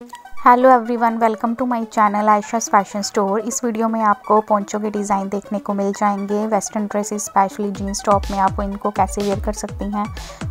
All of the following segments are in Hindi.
you. Hello everyone welcome to my channel Ayesha's fashion store इस वीडियो में आपको पोंचो के डिज़ाइन देखने को मिल जाएँगे। Western dresses specially jeans top में आप इनको कैसे वेयर कर सकती हैं?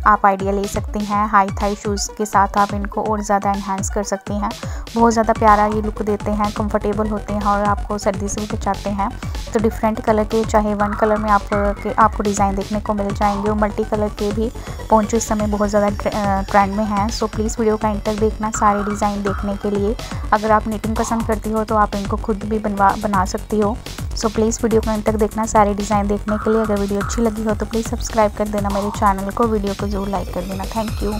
आप आइडिया ले सकती हैं। हाई थाई शूज़ के साथ आप इनको और ज़्यादा इन्हांस कर सकती हैं। बहुत ज़्यादा प्यारा ये लुक देते हैं कम्फर्टेबल होते हैं और आपको सर्दी से भी बचाते हैं। तो डिफरेंट कलर के, चाहे वन कलर में आप, के, आपको डिज़ाइन देखने को मिल जाएँगे। और मल्टी कलर के भी पोंचो इस समय बहुत ज़्यादा ट्रेंड में हैं। सो प्लीज़ वीडियो का इंटर देखना, सारे डिज़ाइन देखने के लिए। अगर आप नीटिंग पसंद करती हो तो आप इनको खुद भी बनवा, बना सकती हो। सो प्लीज़ वीडियो को अंत तक देखना, सारे डिज़ाइन देखने के लिए। अगर वीडियो अच्छी लगी हो तो प्लीज़ सब्सक्राइब कर देना मेरे चैनल को। वीडियो को ज़रूर लाइक कर देना। Thank you